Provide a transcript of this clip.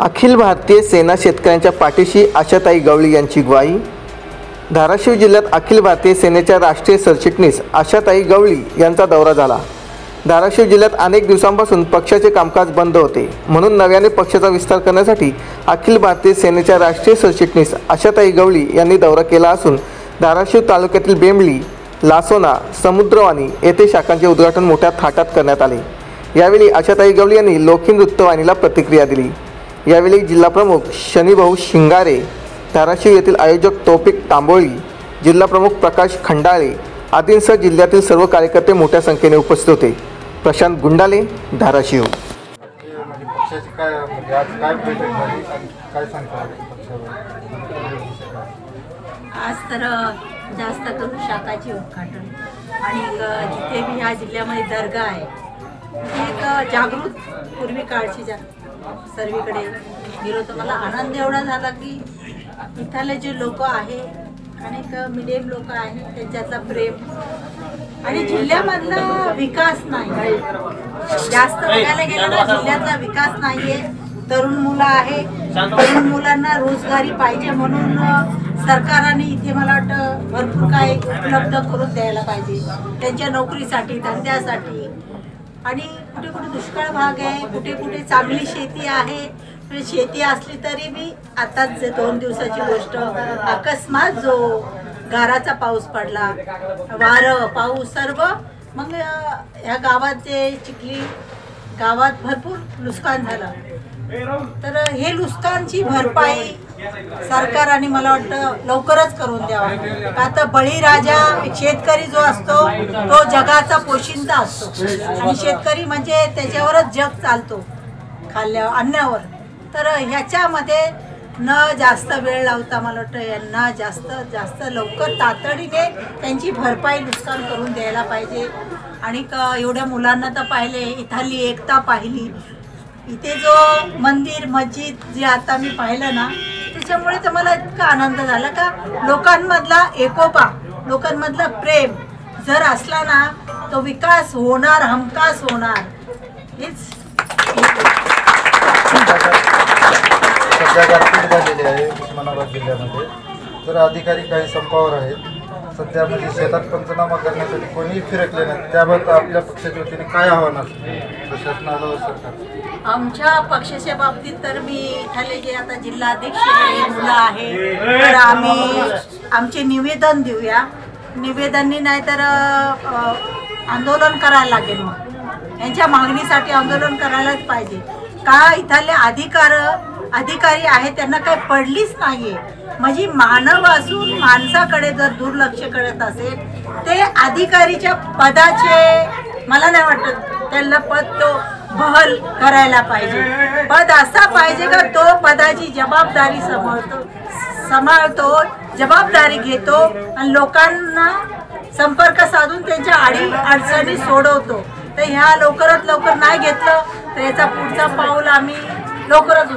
अखिल भारतीय सेना शेतकऱ्यांच्या पाठीशी आशाताई गवळी यांची ग्वाही. धाराशिव जिल्ह्यात अखिल भारतीय सेनेच्या राष्ट्रीय सरचिटणीस आशाताई गवळी यांचा दौरा झाला. धाराशिव जिल्ह्यात अनेक दिवसांपासून पक्षाचे कामकाज बंद होते. म्हणून नव्याने पक्षाचा विस्तार करण्यासाठी अखिल भारतीय सेनेच्या राष्ट्रीय सरचिटणीस आशाताई गवळी यांनी दौरा केला असून धाराशिव तालुक्यातील बेंबळी लासोना समुद्रवाणी येथे शाखांचे उद्घाटन मोठ्या थाटात करण्यात आले. यावेळी आशाताई गवळी यांनी लोखिन वृत्तवाहिनीला प्रतिक्रिया दिली. यावेळी जिल्हाप्रमुख शनीभाऊ शिंगारे धाराशिव येथील आयोजक तौफिक तांबोळी जिल्हाप्रमुख प्रकाश खंडाळे आदींसह जिल्ह्यातील सर्व कार्यकर्ते मोठ्या संख्येने उपस्थित होते. प्रशांत गुंडाले धाराशिव. आज तर जास्त करून शाखाचे उद्घाटन. आणि जिथे मी ह्या जिल्ह्यामध्ये दर्गा आहे तिथे एक जागृत पूर्वी काळची जागृत सर्वीकडे गेलो तर मला आनंद एवढा झाला की इथले जे लोक आहे अनेक मिडियम लोक आहेत त्यांच्यातला प्रेम. आणि जिल्ह्यामधला विकास नाही. जास्त बघायला गेलं ना जिल्ह्यातला विकास नाहीये. तरुण मुलं आहे. तरुण मुलांना रोजगारी पाहिजे म्हणून सरकाराने सरकारने इथे मला वाटतं भरपूर काय उपलब्ध करून द्यायला पाहिजे. त्यांच्या नोकरीसाठी धंद्यासाठी. आणि कुठे कुठे दुष्काळ भाग आहे कुठे कुठे चांगली शेती आहे. शेती असली तरी मी आताच जे दोन दिवसाची गोष्ट अकस्मात जो गाराचा पाऊस पडला वारं पाऊस सर्व मग ह्या गावात जे चिखली गावात भरपूर नुकसान झालं. तर हे नुकसानची भरपाई सरकारने मला वाटतं लवकरच करून द्यावा. का तर बळीराजा शेतकरी जो असतो तो जगाचा पोशिंदा असतो. आणि शेतकरी म्हणजे त्याच्यावरच जग चालतो खाल्ल्या अन्नावर. तर ह्याच्यामध्ये न जास्त वेळ लावता मला वाटतं यांना जास्त जास्त लवकर तातडीने त्यांची भरपाई नुकसान करून द्यायला पाहिजे. आणि क- एवढ्या मुलांना तर पाहिले इथली एकता पाहिली. इथे जो मंदिर मस्जिद जे आता मी पाहिलं ना त्याच्यामुळे तर मला इतका आनंद झाला का? लोकांमधला एकोपा लोकांमधला प्रेम जर असला ना तो विकास होणार हमखास होणार. हेच सध्या गारपीट झालेली आहे उस्मानाबाद जिल्ह्यामध्ये. तर अधिकारी काही संपावर आहेत. सध्या म्हणजे शेतात पंचनामा करण्यासाठी कोणीही फिरकले नाही. त्याबाबत आपल्या पक्षाच्या वतीने काय आव्हान असतं प्रशासनाला सरकार. आमच्या पक्षाच्या बाबतीत तर मी इथले जे आता जिल्हाध्यक्ष आहे मुलं आहे तर आम्ही आमचे निवेदन देऊया. निवेदननी नाही तर आंदोलन करायला लागेल मग. यांच्या मागणीसाठी आंदोलन करायलाच पाहिजे. का इथले अधिकार अधिकारी आहेत त्यांना काही पडलीच नाहीये. म्हणजे मानव असून माणसाकडे जर दुर्लक्ष करत असेल ते अधिकारीच्या पदाचे मला नाही वाटत त्यांना पद तो बहल करायला पाहिजे. पद असा पाहिजे का तो पदाची जबाबदारी सांभाळतो सांभाळतो जबाबदारी घेतो आणि लोकांना संपर्क साधून त्यांच्या आडी अडचणी सोडवतो. तर ह्या लवकरात लवकर नाही घेतलं तर याचा पुढचा पाऊल आम्ही लवकरच